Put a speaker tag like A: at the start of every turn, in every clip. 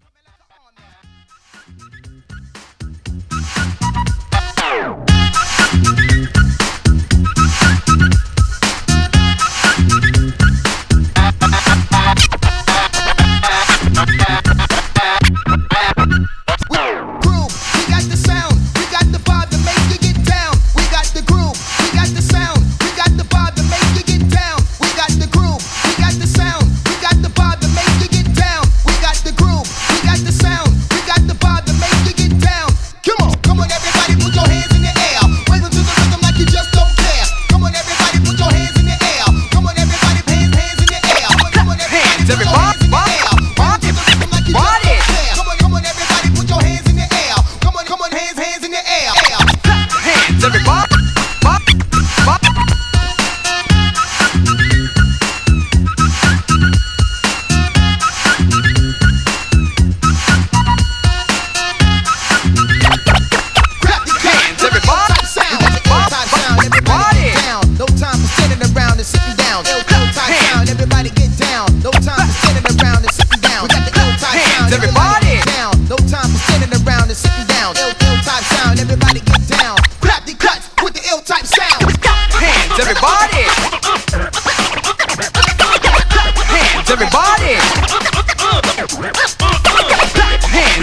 A: Pamela.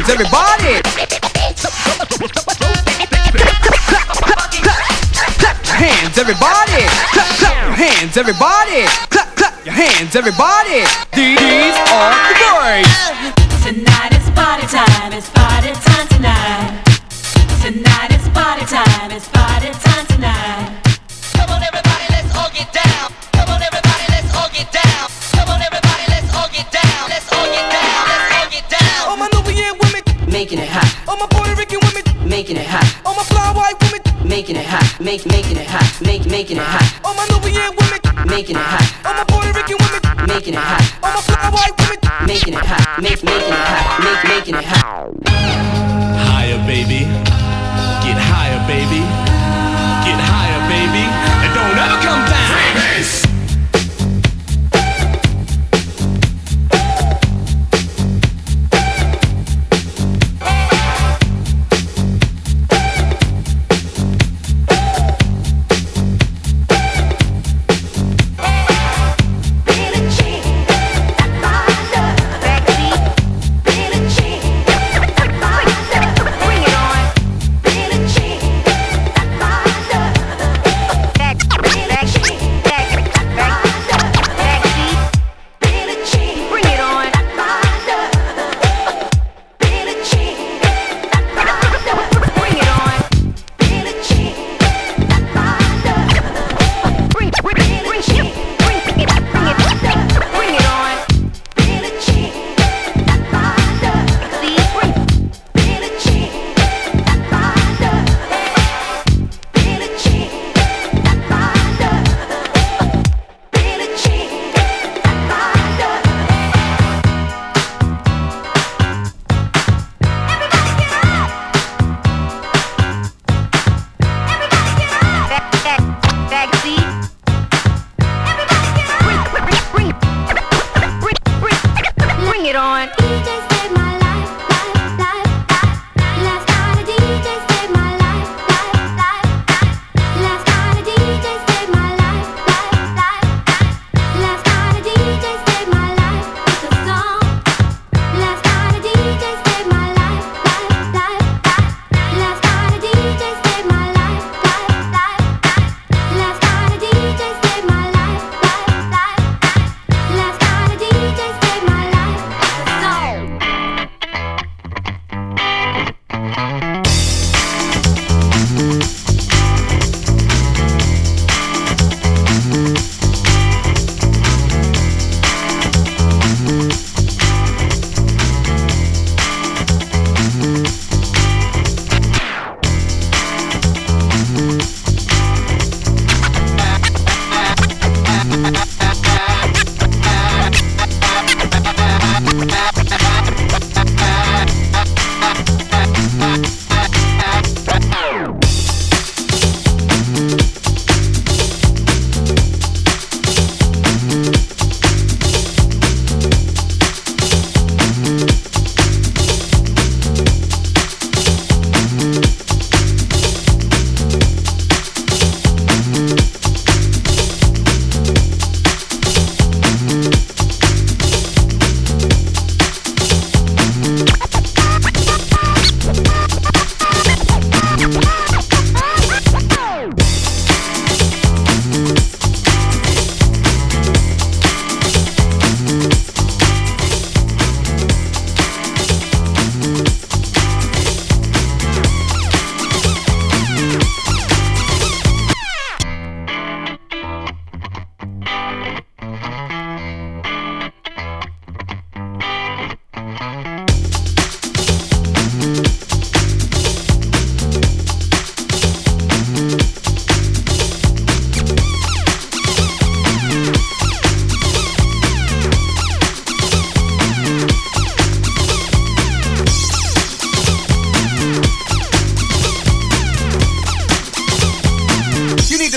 A: Hands, everybody. Clap, clap your Hands, everybody,
B: clap, clap
C: your hands, everybody.
D: These are
E: making it hot. Make making it hot. Make making it hot.
D: All my Nubian women
E: making it hot.
D: All my Puerto Rican women
E: making it hot.
D: All my fly white women
E: making it hot. Make making it hot. Make making it hot.
F: Higher, baby.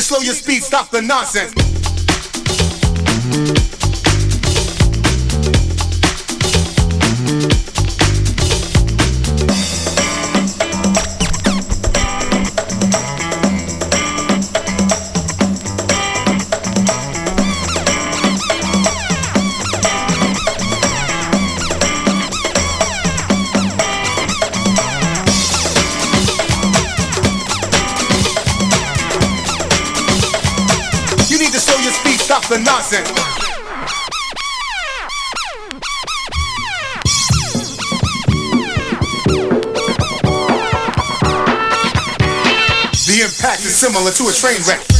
G: slow your speed, stop the nonsense. It's is similar to a train wreck.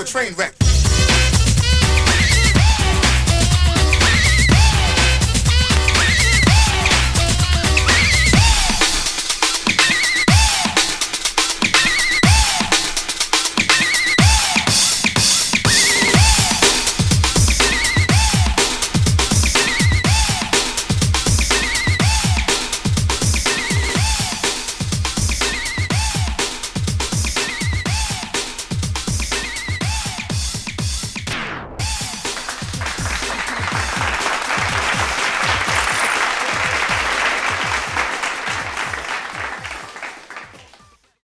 G: a train wreck.